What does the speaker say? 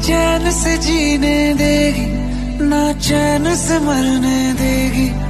चैन से जीने देगी ना चैन से मरने देगी।